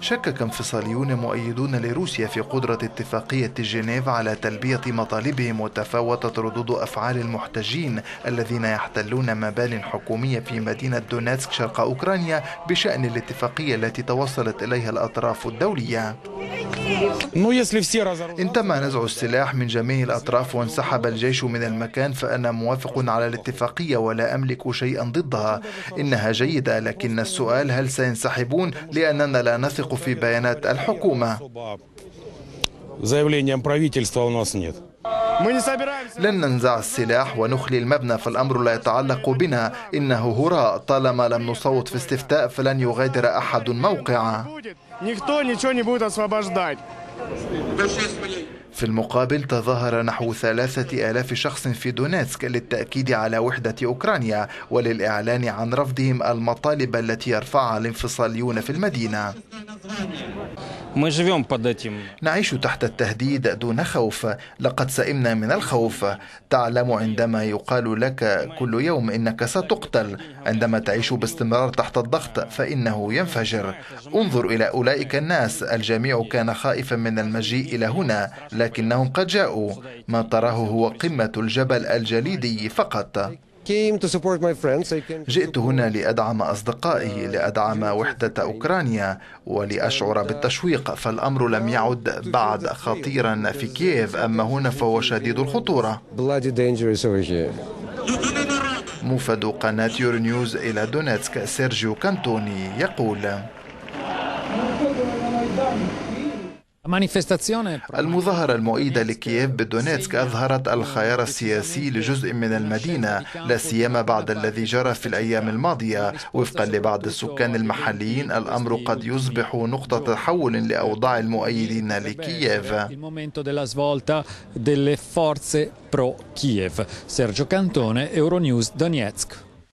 شكك انفصاليون مؤيدون لروسيا في قدرة اتفاقية جنيف على تلبية مطالبهم وتفاوتت ردود أفعال المحتجين الذين يحتلون مبان حكومية في مدينة دونيتسك شرق أوكرانيا بشأن الاتفاقية التي توصلت إليها الأطراف الدولية. إن تم نزع السلاح من جميع الأطراف وانسحب الجيش من المكان فأنا موافق على الاتفاقية ولا أملك شيئا ضدها. إنها جيدة لكن السؤال هل سينسحبون؟ لأننا لا نثق في بيانات الحكومة. لن ننزع السلاح ونخلي المبنى فالأمر لا يتعلق بنا. إنه هراء. طالما لم نصوت في استفتاء فلن يغادر أحد موقعه. في المقابل تظاهر نحو ثلاثة آلاف شخص في دونيتسك للتأكيد على وحدة أوكرانيا وللإعلان عن رفضهم المطالب التي يرفعها الانفصاليون في المدينة. نعيش تحت التهديد دون خوف. لقد سئمنا من الخوف. تعلم عندما يقال لك كل يوم إنك ستقتل. عندما تعيش باستمرار تحت الضغط فإنه ينفجر. انظر إلى أولئك الناس. الجميع كان خائفا من المجيء إلى هنا لكنهم قد جاءوا. ما تراه هو قمة الجبل الجليدي فقط. جئت هنا لأدعم أصدقائي لأدعم وحدة أوكرانيا ولأشعر بالتشويق فالأمر لم يعد بعد خطيرا في كييف أما هنا فهو شديد الخطورة. موفد قناة يورو نيوز إلى دونيتسك سيرجيو كانتوني يقول المظاهرة المؤيدة لكييف بدونيتسك أظهرت الخيار السياسي لجزء من المدينة لا سيما بعد الذي جرى في الأيام الماضية وفقا لبعض السكان المحليين الأمر قد يصبح نقطة تحول لأوضاع المؤيدين لكييف pro Kiev. Sergio Cantone, Euronews Donetsk.